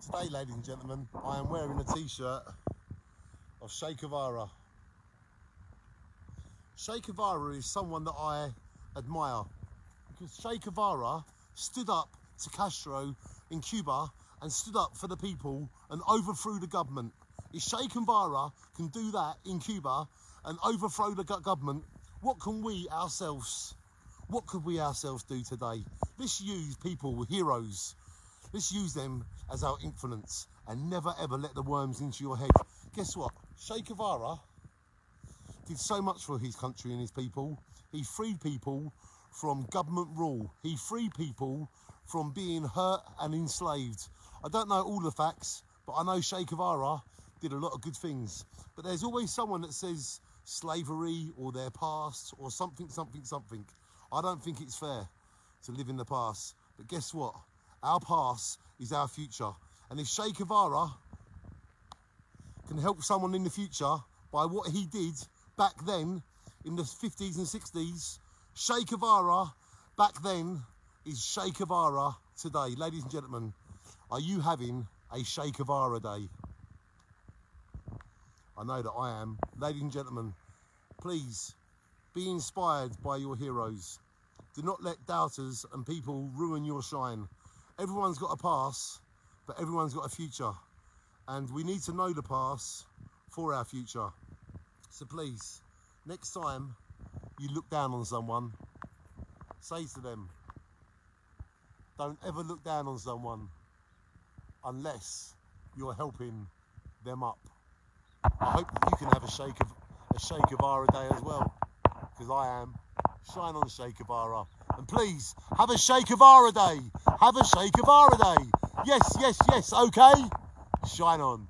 Today, ladies and gentlemen, I am wearing a t-shirt of. Che Guevara is someone that I admire because Che Guevara stood up to Castro in Cuba and stood up for the people and overthrew the government. If Che Guevara can do that in Cuba and overthrow the government, what can we ourselves, what could we ourselves do today? Use people, heroes. Let's use them as our influence and never ever let the worms into your head. Guess what? Che Guevara did so much for his country and his people. He freed people from government rule. He freed people from being hurt and enslaved. I don't know all the facts, but I know Che Guevara did a lot of good things. But there's always someone that says slavery or their past or something, something, something. I don't think it's fair to live in the past. But guess what? Our past is our future. And if Che Guevara can help someone in the future by what he did back then in the 50s and 60s, Che Guevara back then is Che Guevara today. Ladies and gentlemen, are you having a Che Guevara day? I know that I am. Ladies and gentlemen, please be inspired by your heroes. Do not let doubters and people ruin your shine. Everyone's got a past, but everyone's got a future. And we need to know the past for our future. So please, next time you look down on someone, say to them, don't ever look down on someone unless you're helping them up. I hope that you can have a shake of a Che Guevara day as well, because I am. Shine on Che Guevara. And please, have a shake of Guevara day. Have a Che Guevara day. Yes, yes, yes, okay? Shine on.